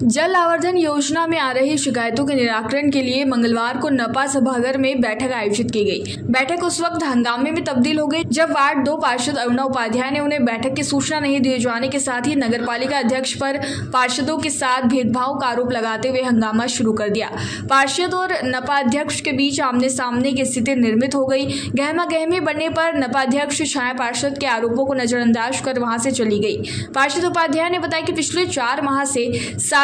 जल आवर्धन योजना में आ रही शिकायतों के निराकरण के लिए मंगलवार को नपा सभागार में बैठक आयोजित की गई। बैठक उस वक्त हंगामे में तब्दील हो गई, जब वार्ड दो पार्षद अरुणा उपाध्याय ने उन्हें बैठक की सूचना नहीं दिए जाने के साथ ही नगर पालिका अध्यक्ष पर पार्षदों के साथ भेदभाव का आरोप लगाते हुए हंगामा शुरू कर दिया। पार्षद और नपा अध्यक्ष के बीच आमने सामने की स्थिति निर्मित हो गई। गहमा गहमी बनने पर नपा अध्यक्ष छाया पार्षद के आरोपों को नजरअंदाज कर वहाँ से चली गई। पार्षद उपाध्याय ने बताया कि पिछले चार माह से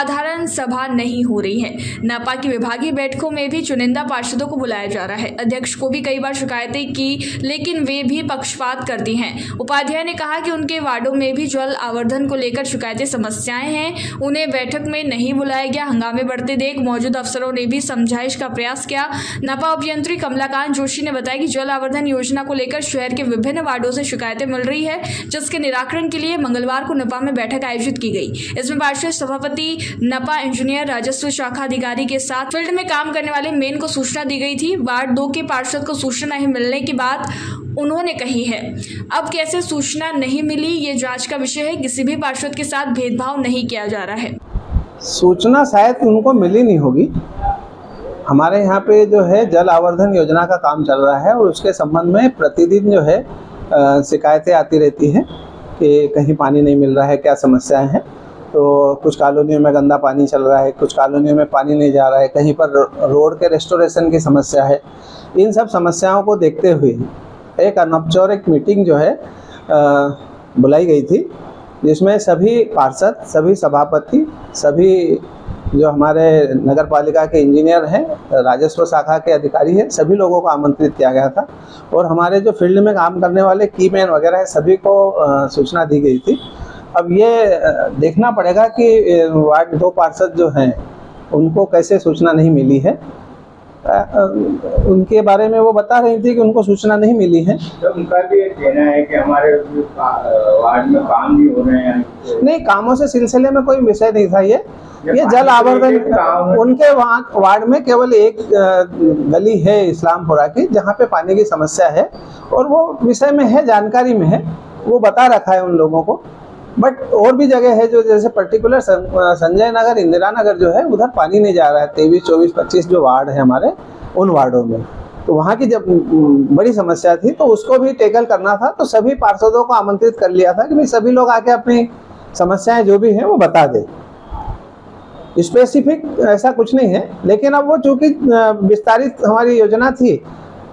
साधारण सभा नहीं हो रही है। नपा की विभागीय बैठकों में भी चुनिंदा पार्षदों को बुलाया जा रहा है। अध्यक्ष को भी कई बार शिकायतें की, लेकिन वे भी पक्षपात करती हैं। उपाध्याय ने कहा कि उनके वार्डों में भी जल आवर्धन को लेकर शिकायतें समस्याएँ हैं। उन्हें बैठक में नहीं बुलाया गया। हंगामे बढ़ते देख मौजूद अफसरों ने भी समझाइश का प्रयास किया। नपा अभियंत्री कमलाकांत जोशी ने बताया कि जल आवर्धन योजना को लेकर शहर के विभिन्न वार्डों से शिकायतें मिल रही है, जिसके निराकरण के लिए मंगलवार को नपा में बैठक आयोजित की गई। इसमें पार्षद सभापति नपा इंजीनियर राजस्व शाखा अधिकारी के साथ फ़ील्ड में काम करने वाले मेन को सूचना दी गई थी। वार्ड दो के पार्षद को सूचना नहीं मिलने की बात उन्होंने कही है। अब कैसे सूचना नहीं मिली, ये जाँच का विषय है। किसी भी पार्षद के साथ भेदभाव नहीं किया जा रहा है। सूचना शायद उनको मिली नहीं होगी। हमारे यहाँ पे जो है जल आवर्धन योजना का काम चल रहा है और उसके संबंध में प्रतिदिन जो है शिकायतें आती रहती हैं कि कहीं पानी नहीं मिल रहा है, क्या समस्याएँ हैं। तो कुछ कॉलोनियों में गंदा पानी चल रहा है, कुछ कॉलोनियों में पानी नहीं जा रहा है, कहीं पर रोड के रेस्टोरेशन की समस्या है। इन सब समस्याओं को देखते हुए एक अनौपचारिक मीटिंग जो है बुलाई गई थी, जिसमें सभी पार्षद, सभी सभापति, सभी जो हमारे नगर पालिका के इंजीनियर हैं, राजस्व शाखा के अधिकारी हैं, सभी लोगों को आमंत्रित किया गया था। और हमारे जो फ़ील्ड में काम करने वाले की मैन वगैरह हैं, सभी को सूचना दी गई थी। अब ये देखना पड़ेगा कि वार्ड दो पार्षद जो हैं उनको कैसे सूचना नहीं मिली है। उनके बारे में वो बता रही थी कि उनको सूचना नहीं मिली है। तो उनका भी ये कहना है कि हमारे वार्ड में काम नहीं हो रहे हैं। नहीं कामों से सिलसिले में कोई विषय नहीं था ये। ये जल आवर्धन। उनके वहाँ वार्ड में केवल एक गली है इस्लामपुरा की जहाँ पे पानी की समस्या है और वो विषय में है जानकारी में है वो बता रखा है उन लोगों को। बट और भी जगह है जो जैसे पर्टिकुलर संजय नगर, इंदिरा नगर जो है, उधर पानी नहीं जा रहा है। तेईस, चौबीस, पच्चीस जो वार्ड है हमारे, उन वार्डों में। तो वहाँ की जब बड़ी समस्या थी तो उसको भी टेकल करना था तो सभी पार्षदों को आमंत्रित कर लिया था कि भाई सभी लोग आके अपनी समस्याएँ जो भी हैं, वो बता दें। स्पेसिफिक ऐसा कुछ नहीं है, लेकिन अब वो चूँकि विस्तारित हमारी योजना थी,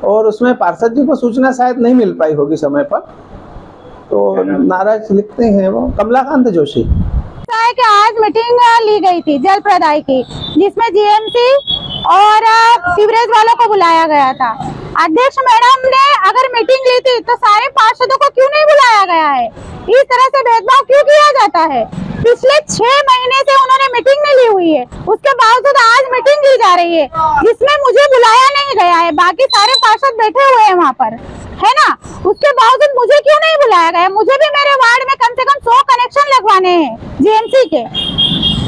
और उसमें पार्षद जी को सूचना शायद नहीं मिल पाई होगी समय पर तो नाराज़ लिखते हैं वो। कमलाकांत जोशी। कि आज मीटिंग ली गई थी जल प्रदाय की, जिसमें जीएमसी और सीवरेज वालों को बुलाया गया था। अध्यक्ष मैडम ने अगर मीटिंग ली थी तो सारे पार्षदों को क्यों नहीं बुलाया गया है? इस तरह से भेदभाव क्यों किया जाता है? पिछले छह महीने से उन्होंने मीटिंग नहीं ली हुई है। उसके बावजूद आज मीटिंग जा रही है। जिसमें मुझे बुलाया नहीं गया है। बाकी सारे पार्षद बैठे हुए हैं वहाँ पर। है ना? उसके बावजूद मुझे क्यों नहीं बुलाया गया मुझे भी मेरे वार्ड में कम से कम सौ कनेक्शन लगवाने हैं जीएमसी के।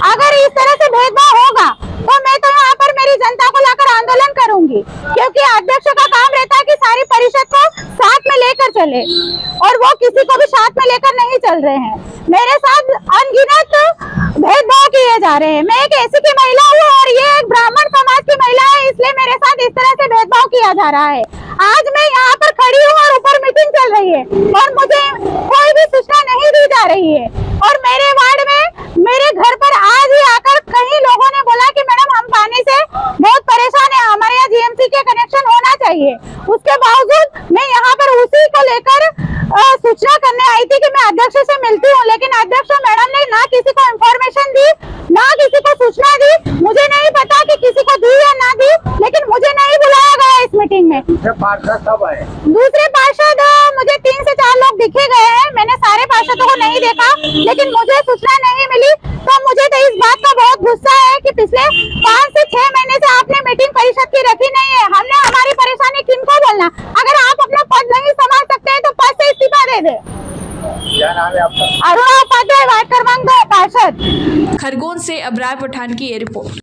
अगर इस तरह से भेदभाव होगा तो मैं तो यहाँ पर मेरी जनता को लाकर आंदोलन करूँगी। क्योंकि अध्यक्ष का काम रहता है कि सारी परिषद को साथ में लेकर चले। और वो किसी को भी साथ में लेकर नहीं चल रहे हैं। मेरे साथ अनगिनत जा रहे हैं। मैं एक ऐसी की महिला हूँ और ये एक ब्राह्मण समाज की महिला है, इसलिए मेरे साथ इस तरह से भेदभाव किया जा रहा है। आज मैं यहाँ पर खड़ी हूँ और ऊपर मीटिंग चल रही है और मुझे कोई भी सूचना नहीं दी जा रही है। और मेरे वार्ड में, मेरे घर पर आज ही आकर कई लोगों ने बोला कि, मैडम, हम पानी से बहुत परेशान है, हमारे यहाँ जीएमसी के कनेक्शन होना चाहिए। उसके बावजूद मैं यहाँ पर उसी को लेकर सूचना करने आई थी कि मैं अध्यक्ष से मिलती हूँ लेकिन अध्यक्ष मैडम ने ना किसी को इंफॉर्मेशन दी ना किसी को सूचना दी। मुझे नहीं पता कि किसी को दी या ना दी लेकिन मुझे नहीं बुलाया गया इस मीटिंग में। दूसरे पार्षद सब आए? दूसरे पार्षद मुझे तीन से चार लोग दिखे गए हैं। मैंने सारे पार्षदों को नहीं देखा लेकिन मुझे सूचना नहीं मिली। तो मुझे तो इस बात का बहुत गुस्सा है की पिछले पाँच से छह महीने से आपने मीटिंग परिषद की रखी नहीं है हमने हमारी परेशानी किनको बोलना अगर आप अपना पद नहीं संभाल सकते हैं तो पद से इस्तीफा दे दे क्या नाम है आपका। अरुणा उपाध्याय वार्ड क्रमांक दो पार्षद। खरगोन से अबरार पठान की ये रिपोर्ट।